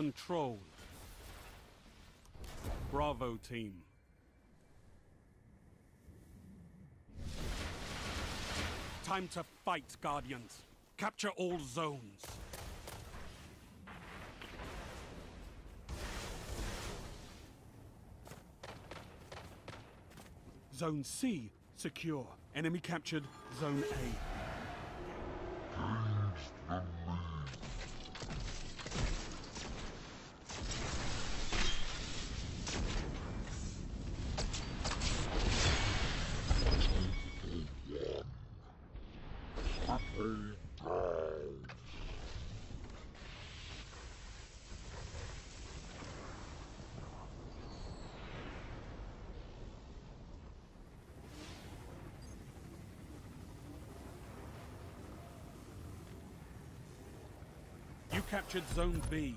control. Bravo team. Time to fight, Guardians. Capture all zones. Zone C secure. Enemy captured Zone A. captured Zone B.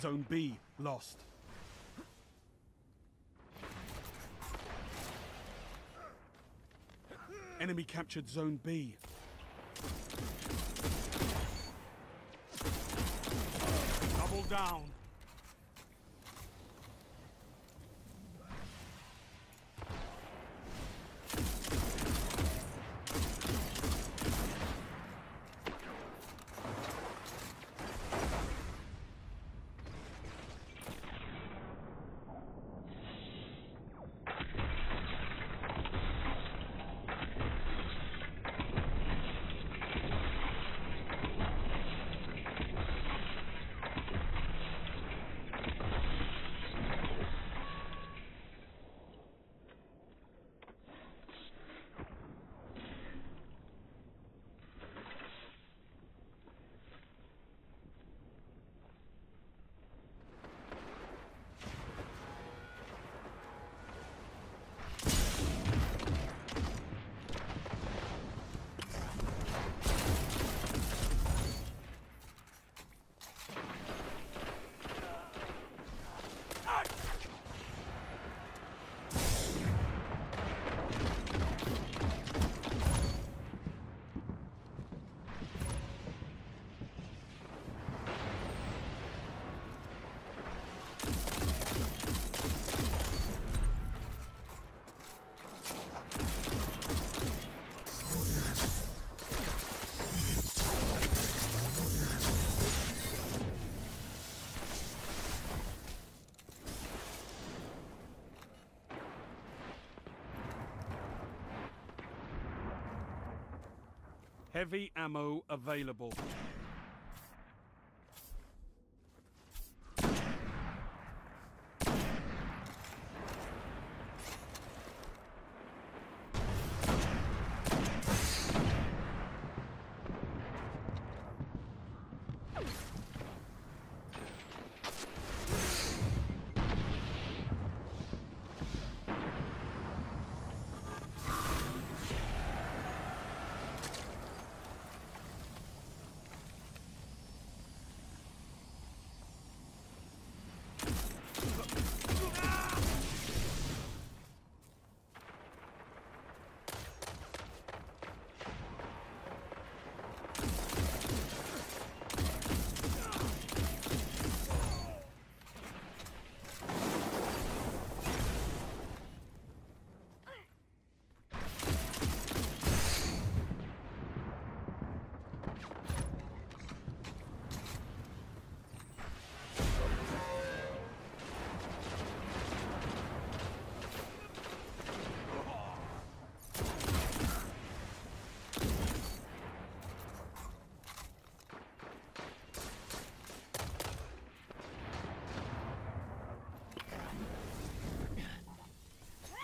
Zone B lost. Enemy captured Zone B. down. Heavy ammo available.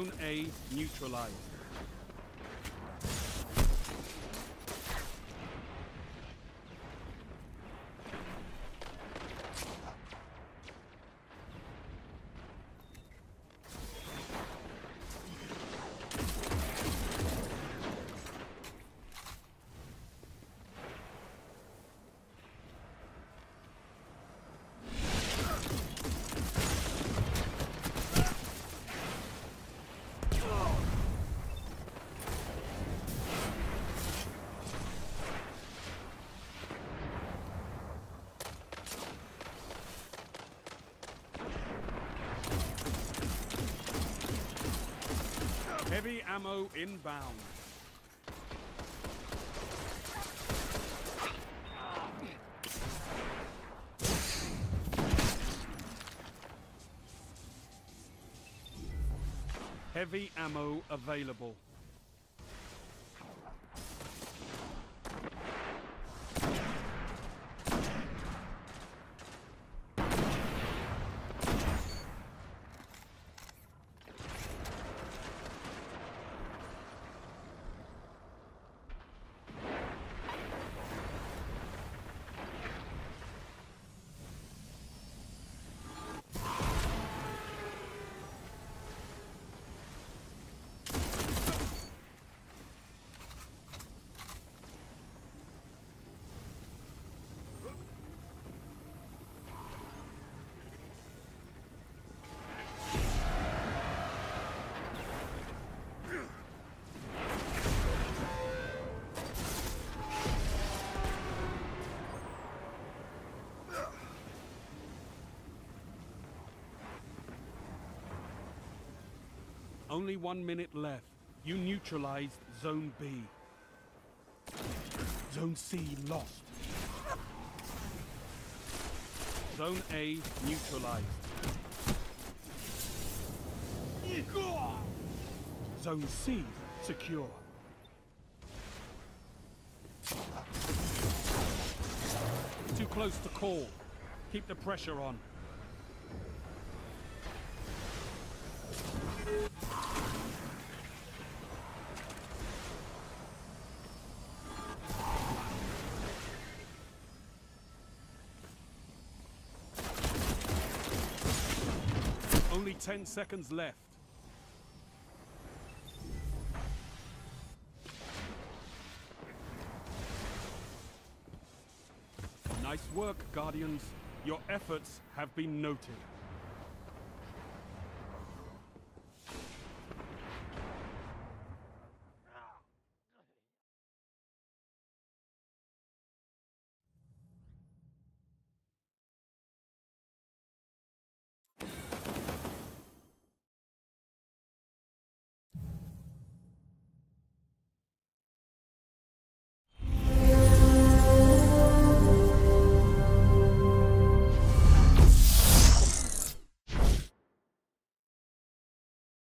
Zone A neutralized. Heavy ammo inbound. Heavy ammo available. Only one minute left. You neutralized Zone B. Zone C lost. Zone A neutralized. Zone C secure. Too close to call. Keep the pressure on. Only 10 seconds left. Nice work, Guardians. Your efforts have been noted.